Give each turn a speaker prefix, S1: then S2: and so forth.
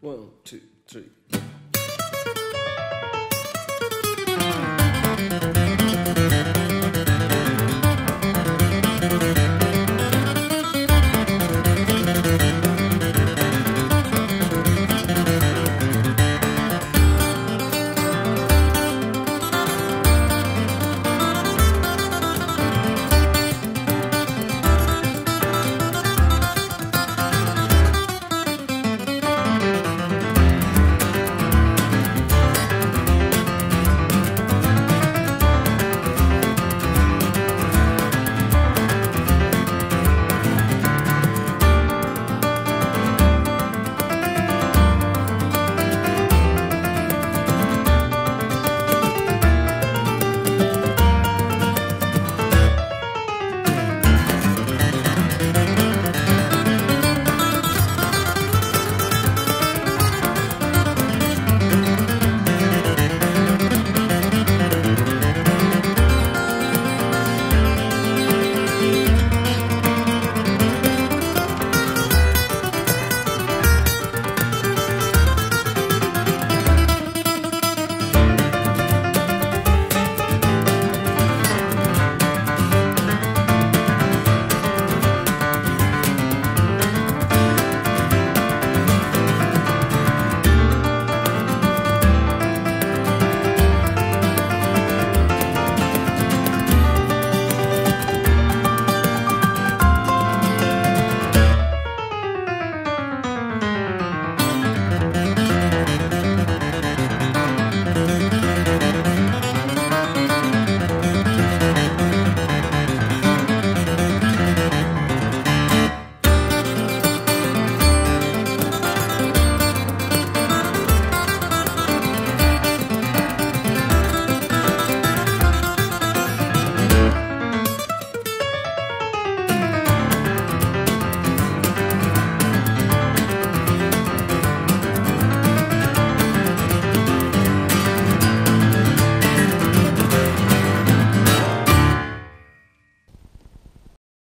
S1: One, two, three.